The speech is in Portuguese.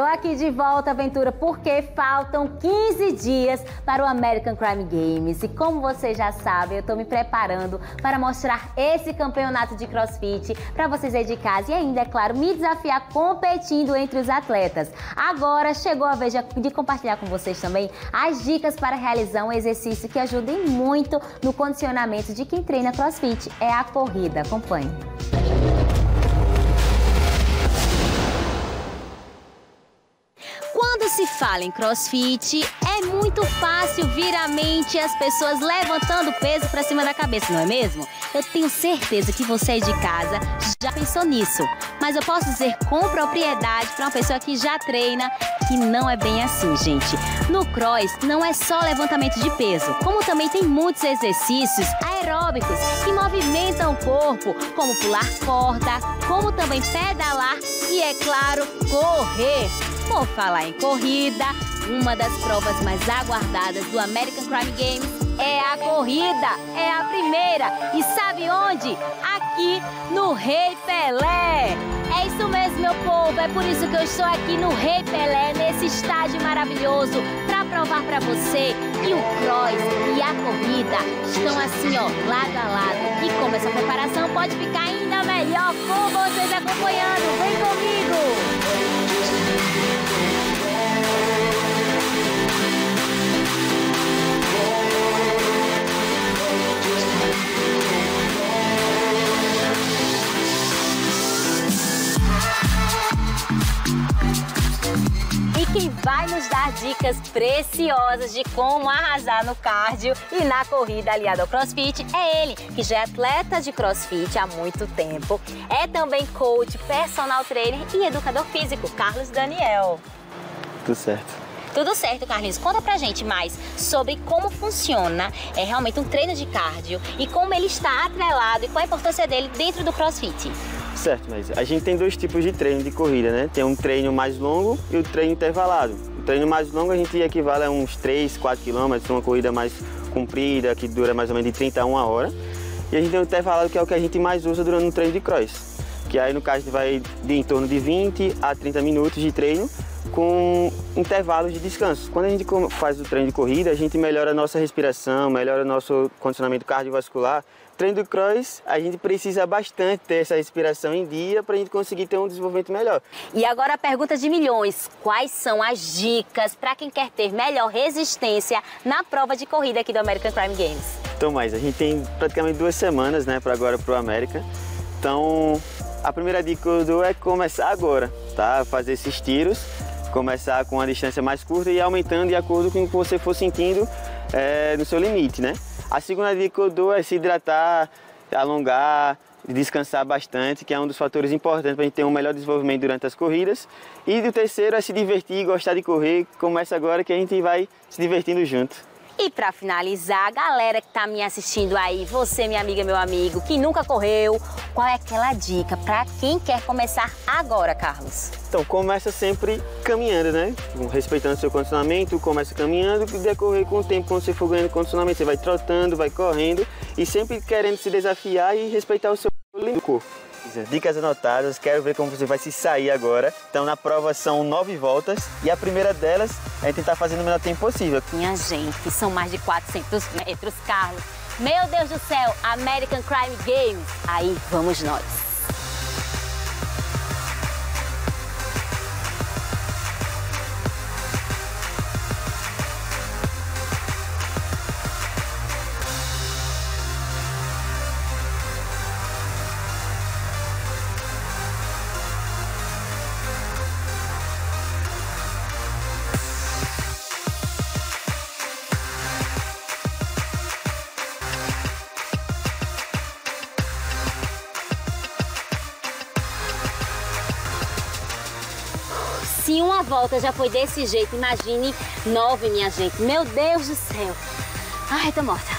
Tô aqui de volta, Aventura, porque faltam 15 dias para o American Crime Games. E como vocês já sabem, eu tô me preparando para mostrar esse campeonato de crossfit para vocês aí de casa e ainda, é claro, me desafiar competindo entre os atletas. Agora chegou a vez de compartilhar com vocês também as dicas para realizar um exercício que ajudem muito no condicionamento de quem treina crossfit. É a corrida. Acompanhe. Fala em crossfit, é muito fácil vir à mente as pessoas levantando peso para cima da cabeça, não é mesmo? Eu tenho certeza que você aí de casa já pensou nisso. Mas eu posso dizer com propriedade para uma pessoa que já treina que não é bem assim, gente. No cross não é só levantamento de peso, como também tem muitos exercícios aeróbicos que movimentam o corpo, como pular corda, como também pedalar e, é claro, correr. Por falar em corrida, uma das provas mais aguardadas do American Crime Games é a corrida, é a primeira. E sabe onde? Aqui no Rei Pelé. É isso mesmo, meu povo. É por isso que eu estou aqui no Rei Pelé, nesse estádio maravilhoso, para provar para você que o cross e a corrida estão assim, ó, lado a lado. E como essa preparação pode ficar ainda melhor com vocês acompanhando. Vem comigo! Nos dar dicas preciosas de como arrasar no cardio e na corrida aliada ao crossfit é ele, que já é atleta de crossfit há muito tempo. É também coach, personal trainer e educador físico, Carlos Daniel. Tudo certo. Tudo certo, Carlinhos. Conta pra gente mais sobre como funciona é realmente um treino de cardio e como ele está atrelado e qual a importância dele dentro do CrossFit. Certo, mas a gente tem dois tipos de treino de corrida, né? Tem um treino mais longo e o treino intervalado. O treino mais longo a gente equivale a uns 3, 4 quilômetros, uma corrida mais comprida, que dura mais ou menos de 30 a 1 hora. E a gente tem o intervalado, que é o que a gente mais usa durante um treino de cross. Que aí no caso a gente vai de em torno de 20 a 30 minutos de treino com intervalos de descanso. Quando a gente faz o treino de corrida, a gente melhora a nossa respiração, melhora o nosso condicionamento cardiovascular. Treino de cross, a gente precisa bastante ter essa respiração em dia para a gente conseguir ter um desenvolvimento melhor. E agora a pergunta de milhões: quais são as dicas para quem quer ter melhor resistência na prova de corrida aqui do American Crime Games? Então, mais, a gente tem praticamente duas semanas, né, para agora para o América. Então, a primeira dica que eu dou é começar agora, tá? Fazer esses tiros começar com uma distância mais curta e aumentando de acordo com o que você for sentindo é, no seu limite, né? A segunda dica que eu dou é se hidratar, alongar, descansar bastante, que é um dos fatores importantes para a gente ter um melhor desenvolvimento durante as corridas. E o terceiro é se divertir, gostar de correr. Começa agora que a gente vai se divertindo junto. E para finalizar, a galera que está me assistindo aí, você, minha amiga, meu amigo, que nunca correu, qual é aquela dica para quem quer começar agora, Carlos? Então, começa sempre caminhando, né? Respeitando seu condicionamento, começa caminhando e decorrer com o tempo, quando você for ganhando condicionamento, você vai trotando, vai correndo e sempre querendo se desafiar e respeitar o seu limite do corpo. Dicas anotadas, quero ver como você vai se sair agora. Então na prova são nove voltas e a primeira delas é tentar fazer no menor tempo possível. Minha gente, são mais de 400 metros, Carlos. Meu Deus do céu, American Crime Games. Aí vamos nós. Se uma volta já foi desse jeito, imagine nove, minha gente. Meu Deus do céu. Ai, tô morta.